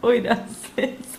Oirás eso.